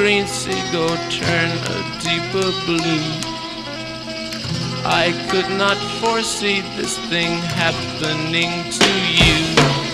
green seagull turn a deeper blue. I could not foresee this thing happening to you.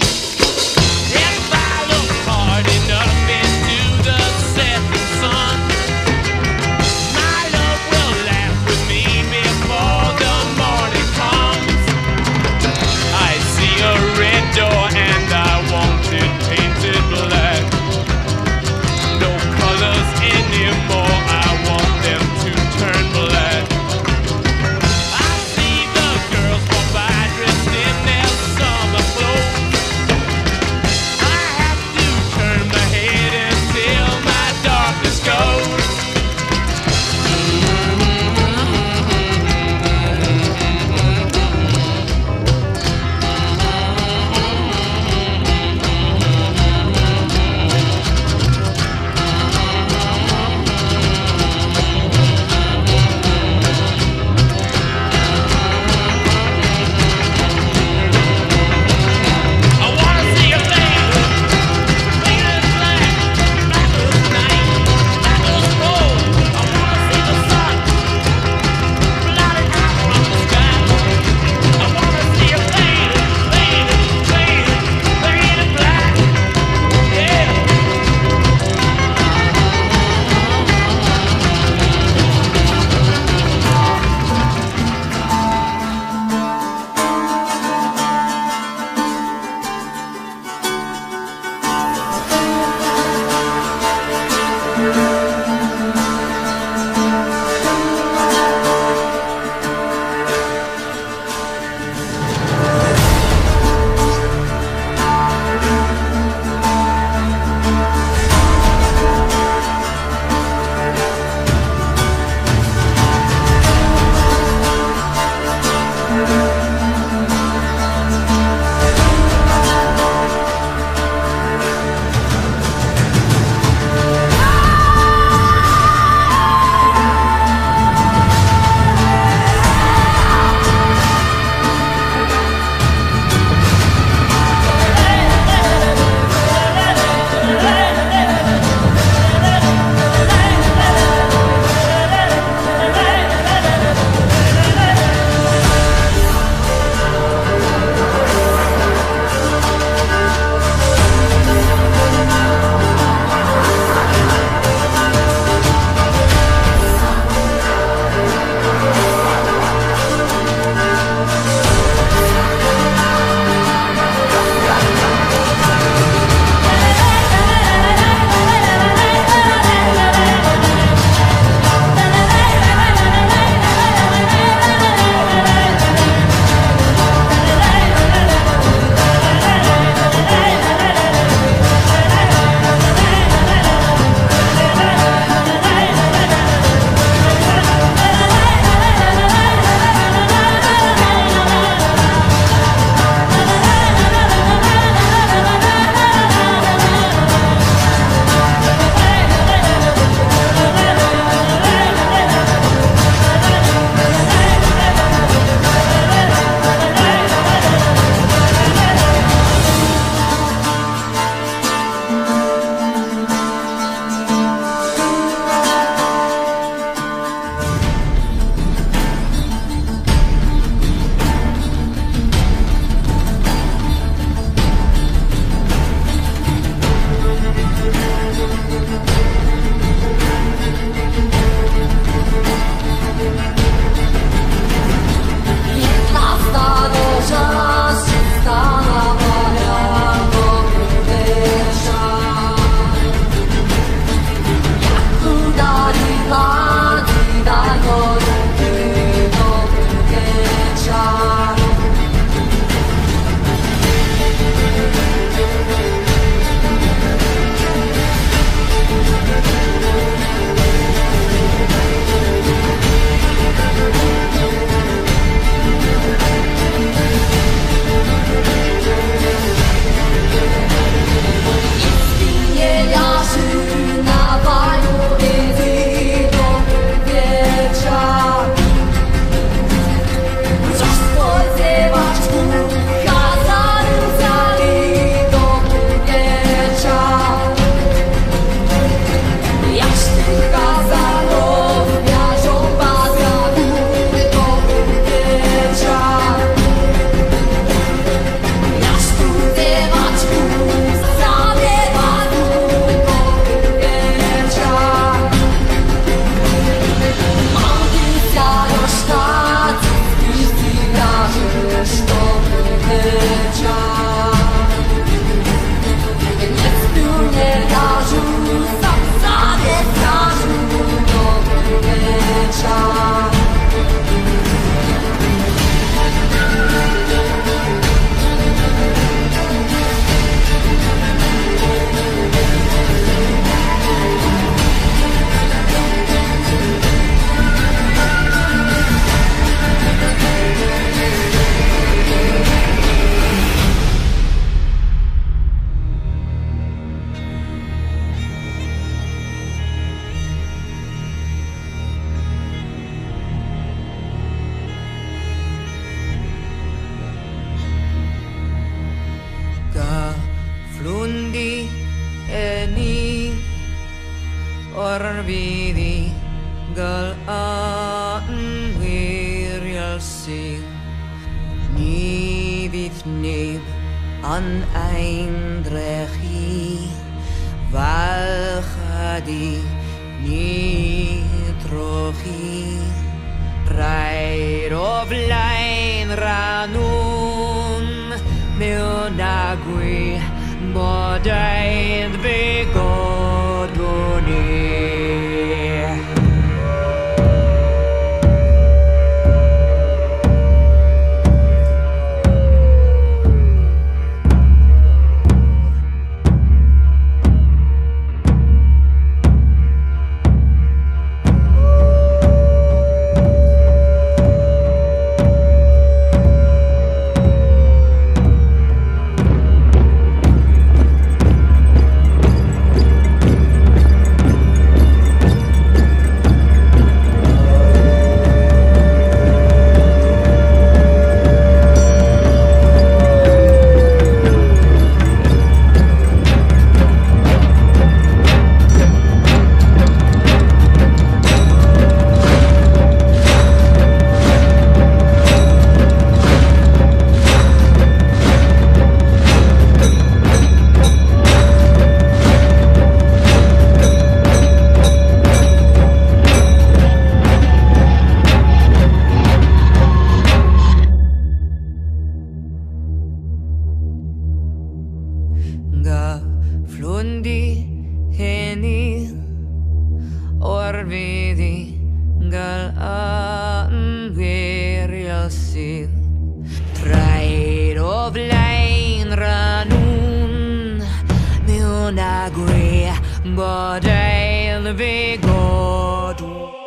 An Aneindrechi Valchadi Nitrochi Reirovlein Ranun mil nagui Bodai Heile Wege, du.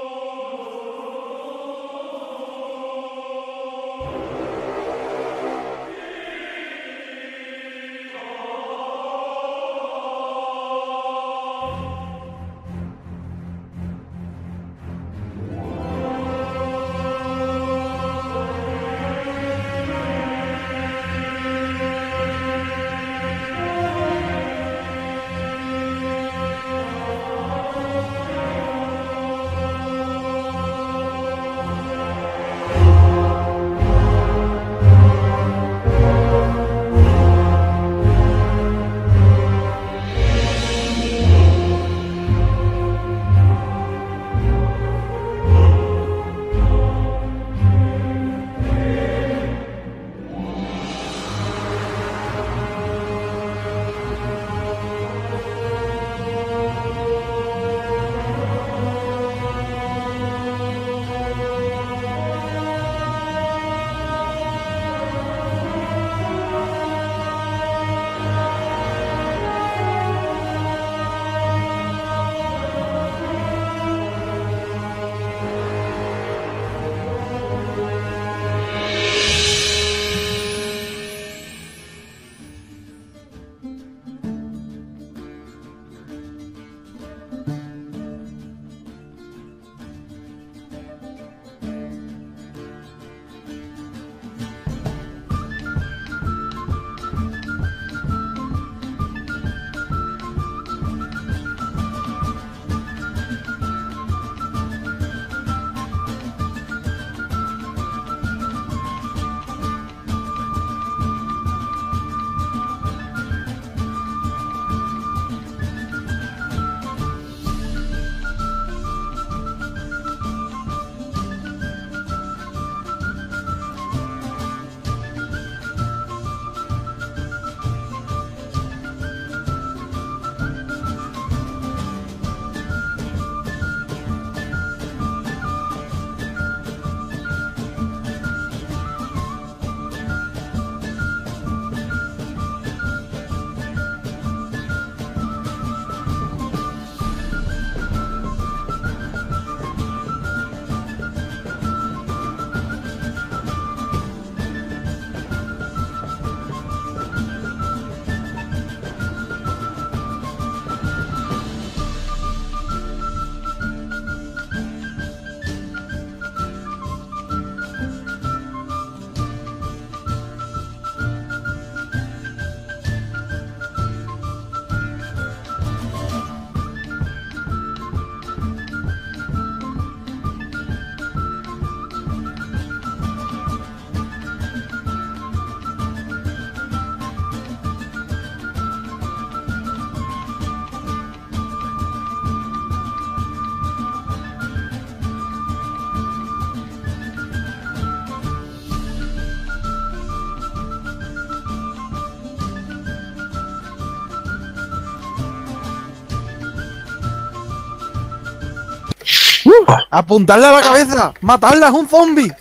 Apuntarle a la cabeza. Matarla, es un zombie.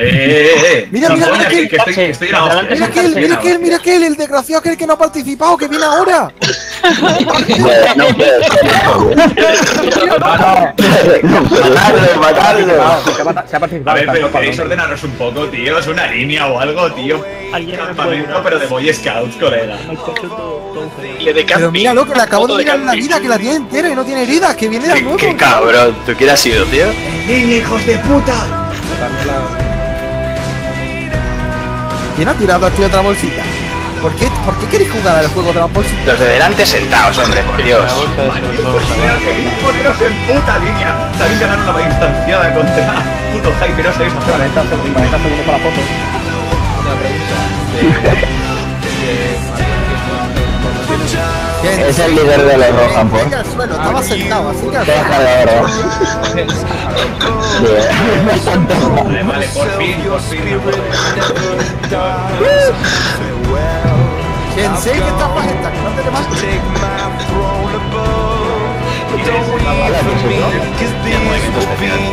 Eh, eh, eh. Mira, No, mira, coña, mira que, que- que estoy, que estoy. Mira aquel, mira aquel, mira aquel, el desgraciado aquel que no ha participado, que viene ahora. No. Matarlo, matarlo. Se ha ha A participado. ver, pero queréis ordenaros un poco, tío. Es una línea o algo, tío. Campamento, pero de Boy Scouts, colega. Pero mira, loco, le acabo de mirar la vida, que la tiene entera y no tiene heridas, que viene de Qué, nuevo. qué cabrón. ¿Tú quién has sido, tío? ¡Niña, hijos de puta! ¿Quién ha tirado aquí otra bolsita? ¿Por qué, ¿Por qué queréis jugar al juego de las bolsitas? Los de delante sentados, hombre, por Dios. ¡Poneros en puta línea! Sabéis ganar una distanciada contra puto Jaime, no sabéis hacer 40 segundos 40 segundos para la foto. Es el líder de los Rohan, por. Estaba sentado, así que Deja de ahora. Vale, vale, por fin, por fin. ¿Quién sé que está majestad? Que no te levantes. Especiales.